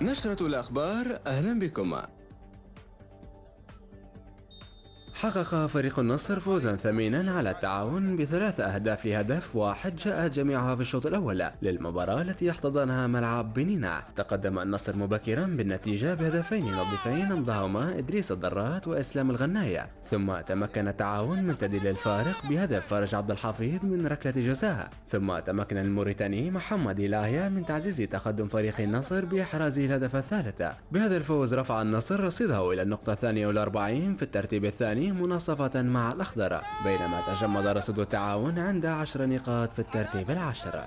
نشرة الأخبار أهلا بكم حقق فريق النصر فوزا ثمينا على التعاون بثلاث أهداف لهدف واحد جاءت جميعها في الشوط الأول للمباراة التي احتضنها ملعب بنينا. تقدم النصر مبكرا بالنتيجة بهدفين نظيفين أمضاهما إدريس الضرات وإسلام الغناية. ثم تمكن التعاون من تدليل الفارق بهدف فرج عبد الحفيظ من ركلة جزاء. ثم تمكن الموريتاني محمد إلاهيا من تعزيز تقدم فريق النصر بإحراز الهدف الثالث. بهذا الفوز رفع النصر رصيده إلى النقطة الثانية والأربعين في الترتيب الثاني مناصفة مع الأخضر بينما تجمد رصيد التعاون عند عشر نقاط في الترتيب العاشر.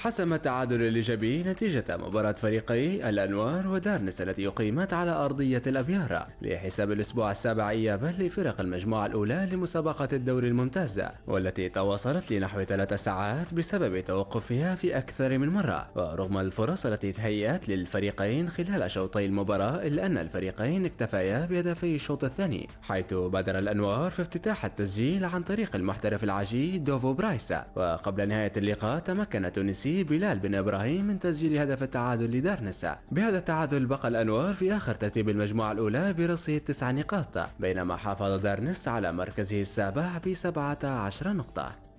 حسم التعادل الإيجابي نتيجة مباراة فريقي الأنوار ودارنس التي أقيمت على أرضية الأبيار لحساب الأسبوع السابع إيابا لفرق المجموعة الأولى لمسابقة الدوري الممتاز والتي تواصلت لنحو ثلاث ساعات بسبب توقفها في أكثر من مرة ورغم الفرص التي تهيأت للفريقين خلال شوطي المباراة إلا أن الفريقين اكتفيا بهدفي الشوط الثاني حيث بادر الأنوار في افتتاح التسجيل عن طريق المحترف العجي دوفو برايسا وقبل نهاية اللقاء تمكن التونسي بلال بن إبراهيم من تسجيل هدف التعادل لدارنسا. بهذا التعادل بقى الأنوار في آخر ترتيب المجموعة الأولى برصيد تسع نقاط بينما حافظ دارنس على مركزه السابع بسبعة عشر نقطة.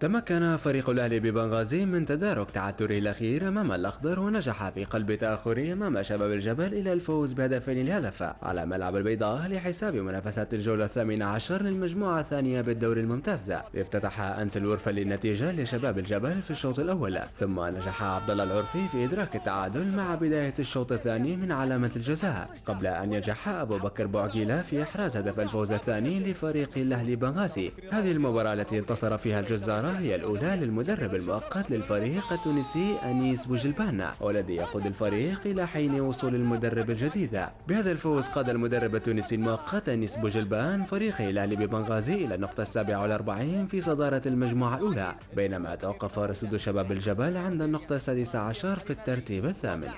تمكن فريق الأهلي ببنغازي من تدارك تعثره الأخير أمام الأخضر ونجح في قلب تأخره أمام شباب الجبل إلى الفوز بهدفين لهدف على ملعب البيضاء لحساب منافسات الجولة الثامنة عشر للمجموعة الثانية بالدوري الممتاز. افتتح أنس الورفة للنتيجة لشباب الجبل في الشوط الأول. ثم نجح عبد الله العرفي في إدراك التعادل مع بداية الشوط الثاني من علامة الجزاء. قبل أن ينجح أبو بكر بوعقيلة في إحراز هدف الفوز الثاني لفريق الأهلي بنغازي. هذه المباراة التي انتصر فيها الجزارة هي الأولى للمدرب المؤقت للفريق التونسي أنيس بوجلبان والذي يقود الفريق إلى حين وصول المدرب الجديد. بهذا الفوز قاد المدرب التونسي المؤقت أنيس بوجلبان فريقه الأهلي ببنغازي إلى النقطة السابعة والأربعين في صدارة المجموعة الأولى بينما توقف رصيد شباب الجبل عند النقطة السادسة عشر في الترتيب الثامن.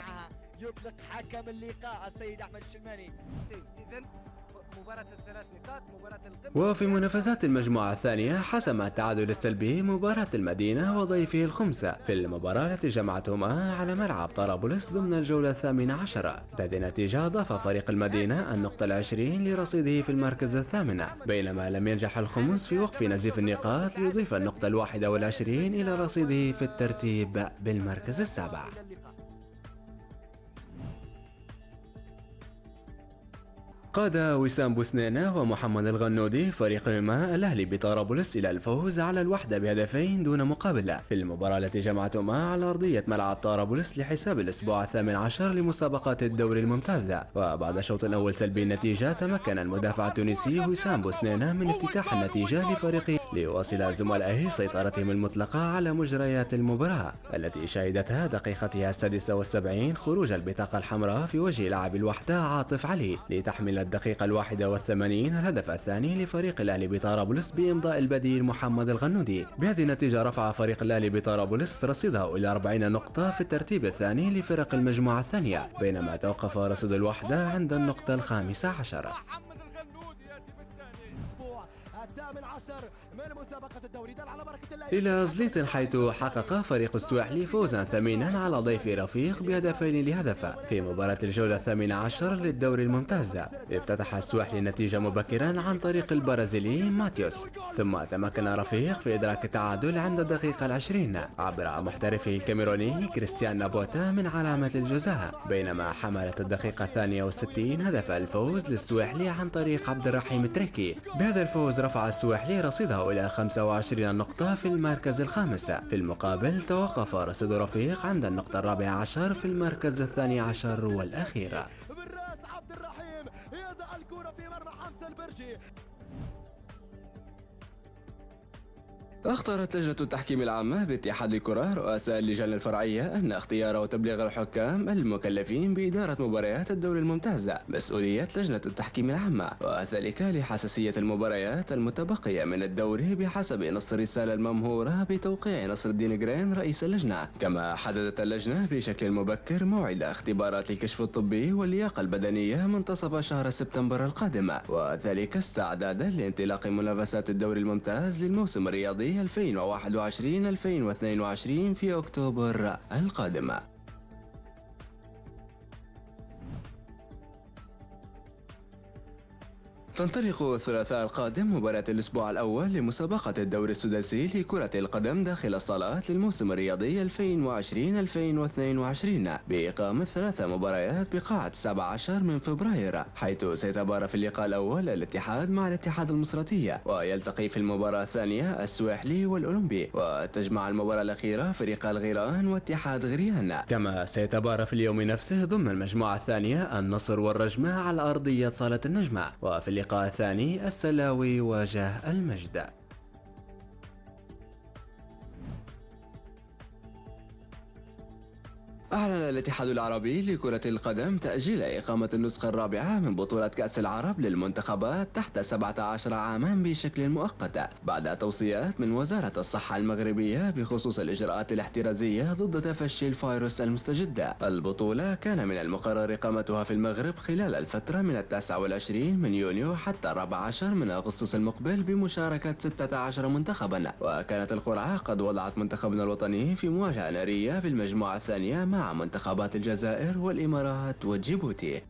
حكم اللقاء السيد أحمد وفي منافسات المجموعة الثانية حسم التعادل السلبي مباراة المدينة وضيفه الخمسة. في المباراة التي جمعتهما على ملعب طرابلس ضمن الجولة الثامنة عشرة. بهذه أضاف فريق المدينة النقطة العشرين لرصيده في المركز الثامن بينما لم ينجح الخمس في وقف نزيف النقاط ليضيف النقطة الواحدة والعشرين إلى رصيده في الترتيب بالمركز السابع. قاد وسام بوسنانة ومحمد الغنودي فريقهما الأهلي بطرابلس إلى الفوز على الوحدة بهدفين دون مقابلة. في المباراة التي جمعتهما على أرضية ملعب طرابلس لحساب الأسبوع الثامن عشر لمسابقة الدوري الممتاز. وبعد شوط أول سلبي النتيجة تمكن المدافع التونسي وسام بوسنانة من افتتاح النتيجة لفريقه ليواصل زملائه سيطرتهم المطلقة على مجريات المباراة التي شهدتها دقيقتها السادسة والسبعين خروج البطاقة الحمراء في وجه لاعب الوحدة عاطف علي لتحمل الدقيقة الواحدة والثمانين الهدف الثاني لفريق الأهلي بطرابلس بإمضاء البديل محمد الغنودي. بهذه النتيجة رفع فريق الأهلي بطرابلس رصيده إلى 40 نقطة في الترتيب الثاني لفرق المجموعة الثانية بينما توقف رصيد الوحدة عند النقطة الخامسة عشر. الثامن عشر. إلى زليت حيث حقق فريق السواحلي فوزا ثمينا على ضيف رفيق بهدفين لهدف في مباراة الجولة الثامنة عشر للدوري الممتاز. افتتح السواحلي النتيجة مبكرا عن طريق البرازيلي ماتيوس. ثم تمكن رفيق في إدراك التعادل عند الدقيقة العشرين عبر محترفه الكاميروني كريستيان نابوتا من علامة الجزاء. بينما حملت الدقيقة الثانية والستين هدف الفوز للسواحلي عن طريق عبد الرحيم تريكي. بهذا الفوز رفع السواحلي رصيده إلى 25 نقطة في المركز الخامس. في المقابل توقف رصيد رفيق عند النقطة الرابعة عشر في المركز الثاني عشر والأخير. بالرأس عبد الرحيم يضع الكرة في مرمى حمزة البرجي. اختارت لجنة التحكيم العامة باتحاد الكرة رؤساء اللجان الفرعية أن اختيار وتبليغ الحكام المكلفين بإدارة مباريات الدوري الممتاز مسؤولية لجنة التحكيم العامة وذلك لحساسية المباريات المتبقية من الدوري بحسب نص الرسالة الممهورة بتوقيع نصر الدين جرين رئيس اللجنة. كما حددت اللجنة بشكل مبكر موعد اختبارات الكشف الطبي واللياقة البدنية منتصف شهر سبتمبر القادم وذلك استعدادا لانطلاق منافسات الدوري الممتاز للموسم الرياضي 2021-2022 في أكتوبر القادمة. تنطلق الثلاثاء القادم مباراة الأسبوع الأول لمسابقة الدوري السداسي لكرة القدم داخل الصالات للموسم الرياضي 2020-2022 بإقامة ثلاث مباريات بقاعة 17 من فبراير حيث سيتبارى في اللقاء الأول الاتحاد مع الاتحاد المصراتي ويلتقي في المباراة الثانية السواحلي والأولمبي وتجمع المباراة الأخيرة فريق الغيران واتحاد غريان. كما سيتبارى في اليوم نفسه ضمن المجموعة الثانية النصر والرجمة على أرضية صالة النجمة وفي اللقاء اللقاء الثاني السلاوي واجه المجد. أعلن الاتحاد العربي لكرة القدم. تأجيل إقامة النسخة الرابعة من بطولة كأس العرب للمنتخبات تحت 17 عاما بشكل مؤقت بعد توصيات من وزارة الصحة المغربية بخصوص الإجراءات الاحترازية ضد تفشي الفيروس المستجد. البطولة كان من المقرر إقامتها في المغرب خلال الفترة من التاسع والعشرين من يونيو حتى الرابع عشر من أغسطس المقبل بمشاركة 16 منتخبا. وكانت القرعة قد وضعت منتخبنا الوطني في مواجهة نارية في المجموعة الثانية مع منتخبات الجزائر والإمارات وجيبوتي.